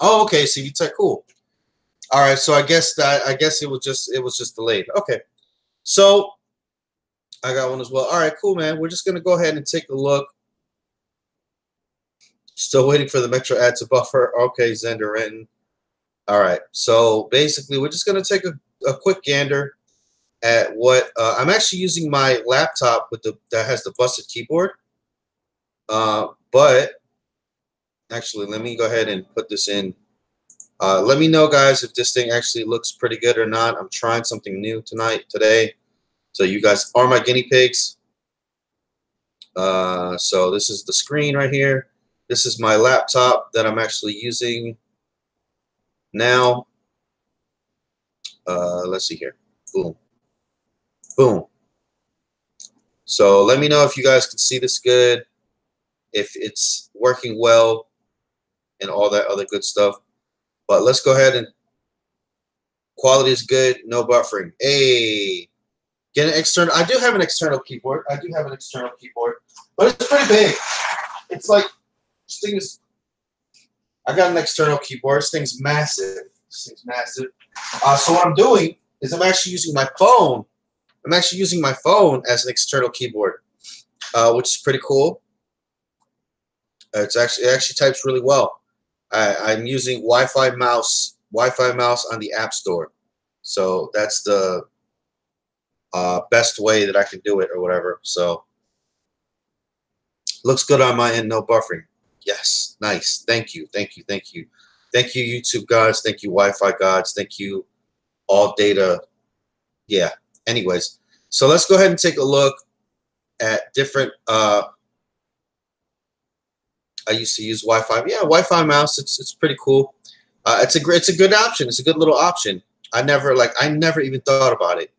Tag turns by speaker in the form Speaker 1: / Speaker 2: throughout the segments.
Speaker 1: Oh, okay. So you Tech, cool. All right, so I guess that I guess it was just it was just delayed. Okay, so I got one as well. All right, cool, man. We're just gonna go ahead and take a look. Still waiting for the Metro ad to buffer. Okay, Zender Renton. All right, so basically, we're just gonna take a, a quick gander at what uh, I'm actually using my laptop with the that has the busted keyboard. Uh, but actually, let me go ahead and put this in. Uh, let me know, guys, if this thing actually looks pretty good or not. I'm trying something new tonight, today. So you guys are my guinea pigs. Uh, so this is the screen right here. This is my laptop that I'm actually using now. Uh, let's see here. Boom. Boom. So let me know if you guys can see this good, if it's working well, and all that other good stuff. But let's go ahead and quality is good, no buffering. Hey, get an external. I do have an external keyboard. I do have an external keyboard, but it's pretty big. It's like this thing is. I got an external keyboard. This thing's massive. This thing's massive. Uh, so what I'm doing is I'm actually using my phone. I'm actually using my phone as an external keyboard, uh, which is pretty cool. Uh, it's actually it actually types really well. I, am using Wi-Fi mouse, Wi-Fi mouse on the App Store. So that's the uh, best way that I can do it or whatever. So looks good on my end, no buffering. Yes, nice. Thank you, thank you, thank you. Thank you, YouTube gods. Thank you, Wi-Fi gods. Thank you, all data. Yeah, anyways. So let's go ahead and take a look at different uh, I used to use Wi-Fi. Yeah, Wi-Fi mouse. It's it's pretty cool. Uh, it's a it's a good option. It's a good little option. I never like I never even thought about it.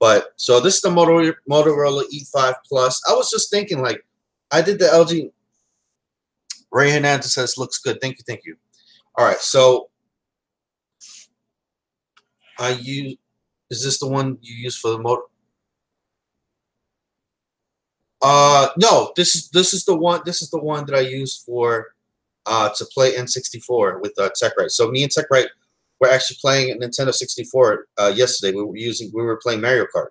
Speaker 1: But so this is the Motorola, Motorola E5 Plus. I was just thinking like I did the LG. Ray Hernandez says looks good. Thank you, thank you. All right, so I use is this the one you use for the motor? Uh, no, this is this is the one. This is the one that I use for uh, to play N64 with uh, TechRite. So me and TechRite were actually playing Nintendo 64 uh, yesterday. We were using we were playing Mario Kart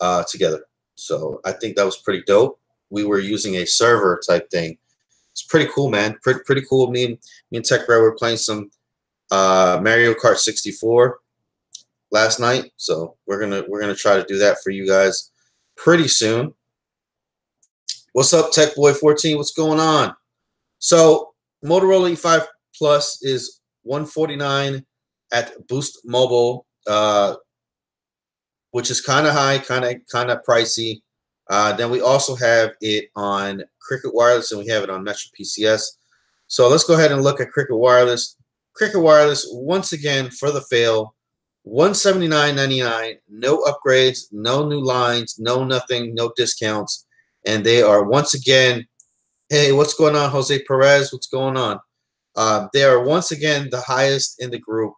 Speaker 1: uh, together. So I think that was pretty dope. We were using a server type thing. It's pretty cool, man. Pretty pretty cool. Me and me and TechRite were playing some uh, Mario Kart 64 last night. So we're gonna we're gonna try to do that for you guys pretty soon. What's up, Tech Boy 14? What's going on? So Motorola E5 Plus is 149 at Boost Mobile, uh, which is kind of high, kind of kind of pricey. Uh, then we also have it on Cricket Wireless, and we have it on Metro PCS. So let's go ahead and look at Cricket Wireless. Cricket Wireless once again for the fail. 179.99, no upgrades, no new lines, no nothing, no discounts and they are once again, hey, what's going on, Jose Perez? What's going on? Uh, they are once again the highest in the group,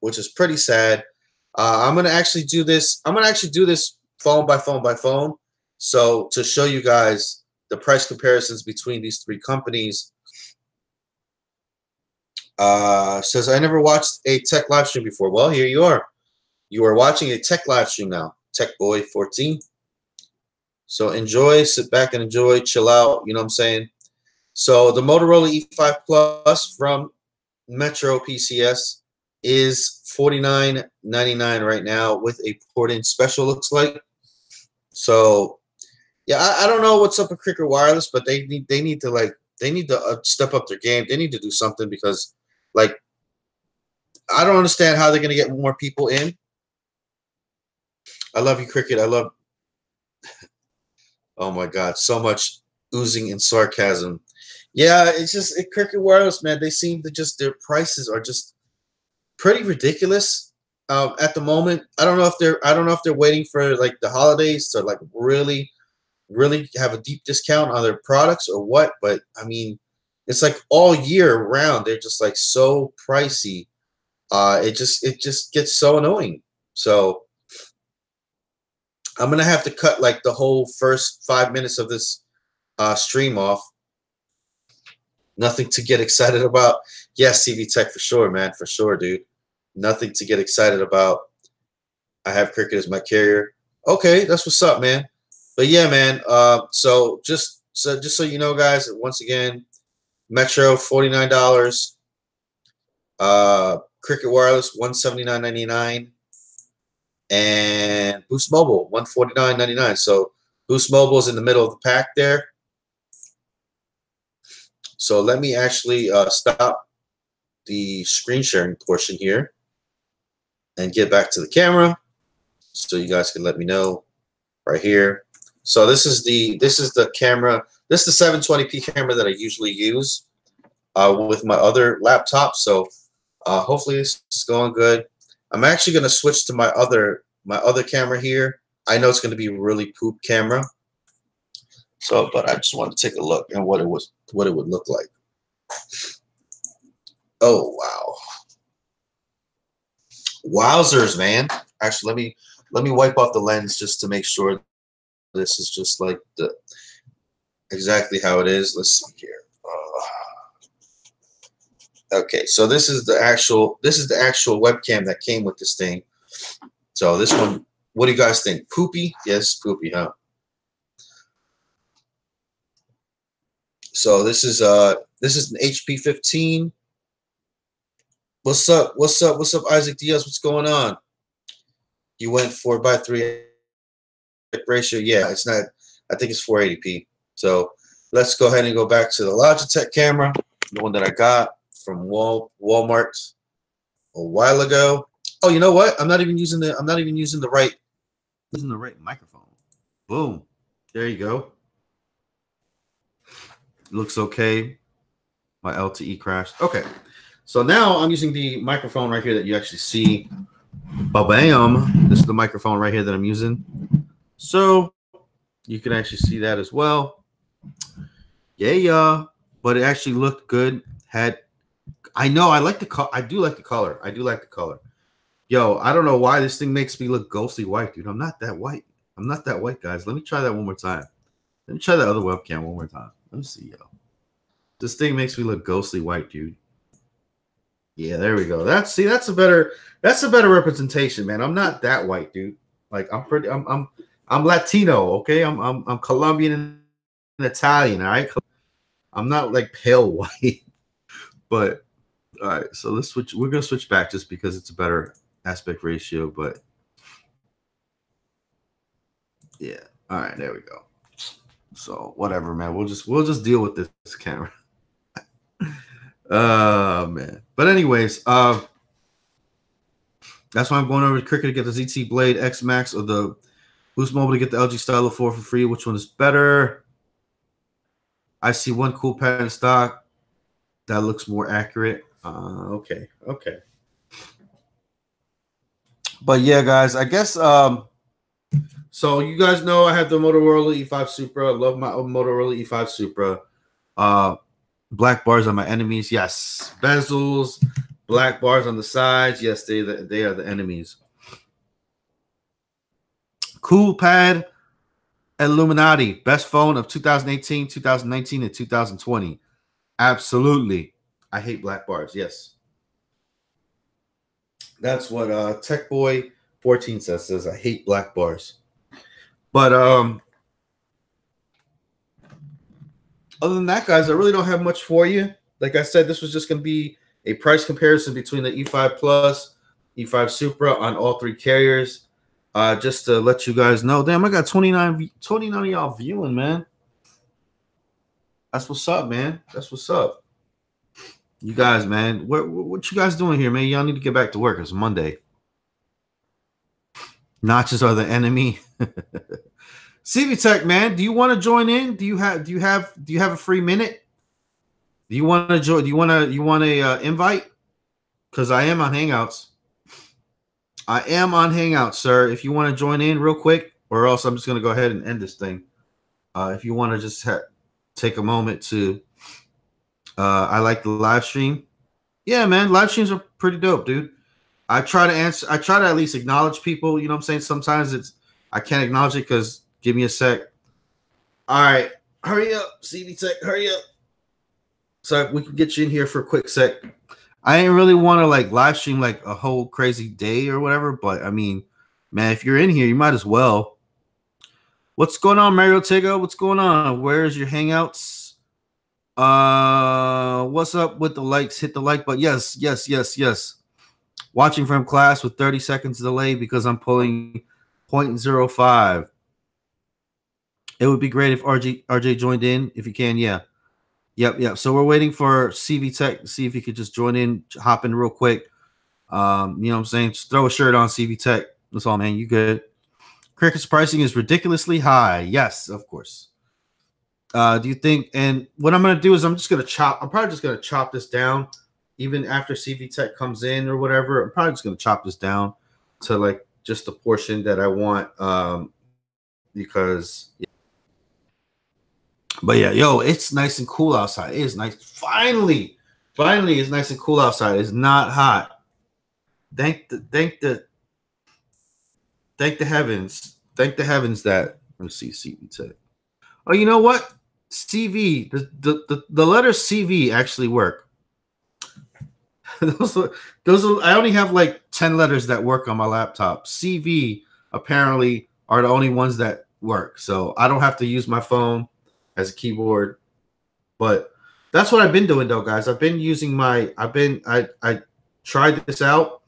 Speaker 1: which is pretty sad. Uh, I'm gonna actually do this. I'm gonna actually do this phone by phone by phone. So to show you guys the price comparisons between these three companies. Uh, says I never watched a tech live stream before. Well, here you are. You are watching a tech live stream now. Tech Boy 14. So enjoy, sit back and enjoy, chill out. You know what I'm saying? So the Motorola E5 Plus from Metro PCS is $49.99 right now with a port-in special, looks like. So yeah, I, I, don't know what's up with Cricket Wireless, but they need they need to like they need to uh, step up their game. They need to do something because like I don't understand how they're gonna get more people in. I love you, Cricket. I love Oh my God, so much oozing in sarcasm. Yeah, it's just it, Cricket Wireless, man. They seem to just their prices are just pretty ridiculous um, at the moment. I don't know if they're I don't know if they're waiting for like the holidays to like really, really have a deep discount on their products or what. But I mean, it's like all year round they're just like so pricey. Uh, it just it just gets so annoying. So I'm gonna have to cut like the whole first five minutes of this uh, stream off Nothing to get excited about. Yes, CV Tech for sure, man, for sure, dude. Nothing to get excited about. I have Cricket as my carrier. Okay, that's what's up, man. But yeah, man. Uh, so just so just so you know, guys, once again, Metro forty nine dollars. Uh, Cricket Wireless one seventy nine ninety nine, and Boost Mobile one forty nine ninety nine. So Boost Mobile is in the middle of the pack there. So let me actually uh, stop the screen sharing portion here and get back to the camera so you guys can let me know right here. So this is the this is the camera. This is the 720p camera that I usually use uh, with my other laptop. So uh, hopefully this is going good. I'm actually going to switch to my other my other camera here. I know it's going to be really poop camera. So, but I just want to take a look and what it was what it would look like. Oh wow. Wowzers, man. Actually, let me let me wipe off the lens just to make sure this is just like the exactly how it is. Let's see here. Okay, so this is the actual this is the actual webcam that came with this thing. So this one, what do you guys think? Poopy? Yes, poopy, huh? So this is uh this is an HP 15. What's up? What's up? What's up, Isaac Diaz? What's going on? You went four by three ratio. Yeah, it's not. I think it's 480p. So let's go ahead and go back to the Logitech camera, the one that I got from Wal Walmart a while ago. Oh, you know what? I'm not even using the. I'm not even using the right. Using the right microphone. Boom. There you go. Looks okay. My LTE crashed. Okay. So now I'm using the microphone right here that you actually see. Ba-bam. This is the microphone right here that I'm using. So you can actually see that as well. Yeah, yeah. But it actually looked good. Had I know I like the color. I do like the color. I do like the color. Yo, I don't know why this thing makes me look ghostly white, dude. I'm not that white. I'm not that white, guys. Let me try that one more time. Let me try that other webcam one more time. Let me see, yo. This thing makes me look ghostly white, dude. Yeah, there we go. That's see, that's a better that's a better representation, man. I'm not that white, dude. Like I'm pretty I'm I'm I'm Latino, okay? I'm I'm I'm Colombian and Italian, all right? I'm not like pale white. but all right, so let's switch. We're gonna switch back just because it's a better aspect ratio, but yeah. All right, there we go. So whatever, man. We'll just we'll just deal with this camera. uh man. But anyways, uh that's why I'm going over to Cricket to get the ZTE Blade X Max or the Boost Mobile to get the LG Stylo 4 for free. Which one is better? I see one cool pattern stock that looks more accurate. Uh, okay, okay. But yeah, guys, I guess um so you guys know I have the Motorola E5 Supra. I love my Motorola E5 Supra. Uh black bars are my enemies. Yes. Bezels, black bars on the sides. Yes, they they are the enemies. Cool Pad Illuminati, best phone of 2018, 2019, and 2020. Absolutely. I hate black bars. Yes. That's what uh Tech Boy 14 says says I hate black bars. But um other than that, guys, I really don't have much for you. Like I said, this was just gonna be a price comparison between the E5 Plus, E5 Supra on all three carriers. Uh, just to let you guys know, damn, I got 29, 29 of y'all viewing, man. That's what's up, man. That's what's up. You guys, man, what what you guys doing here, man? Y'all need to get back to work. It's Monday. Notches are the enemy. CV Tech, man, do you want to join in? Do you have do you have do you have a free minute? Do you want to join? Do you want to you want a uh, invite? Because I am on Hangouts. I am on Hangout, sir. If you want to join in real quick, or else I'm just going to go ahead and end this thing. Uh, if you want to just ha- take a moment to, uh, I like the live stream. Yeah, man, live streams are pretty dope, dude. I try to answer. I try to at least acknowledge people. You know what I'm saying? Sometimes it's I can't acknowledge it because give me a sec. All right, hurry up, CV Tech, hurry up.
Speaker 2: so we can get you in here for a quick sec. I didn't really want to like live stream like a whole crazy day or whatever, but I mean, man, if you're in here, you might as well. What's going on, Mario Tigo? What's going on? Where's your hangouts? Uh, what's up with the likes? Hit the like button. Yes, yes, yes, yes. Watching from class with 30 seconds delay because I'm pulling 0.05. It would be great if RJ RJ joined in. If you can, yeah. Yep, yep. So we're waiting for CV Tech to see if he could just join in, hop in real quick. Um, you know what I'm saying? Just throw a shirt on CV Tech. That's all, man. You good. Cricket's pricing is ridiculously high. Yes, of course. Uh, do you think? And what I'm gonna do is I'm just gonna chop. I'm probably just gonna chop this down, even after CV Tech comes in or whatever. I'm probably just gonna chop this down to like just the portion that I want. Um, because Yeah. but yeah, yo, it's nice and cool outside. It is nice. Finally, finally, it's nice and cool outside. It's not hot. Thank the thank the thank the heavens. Thank the heavens that let's see CV Tech. Oh, you know what? CV, the the, the, the CV actually work. those those are, I only have like 10 letters that work on my laptop. CV apparently are the only ones that work. So I don't have to use my phone as a keyboard. But that's what I've been doing though, guys. I've been using my I've been I I tried this out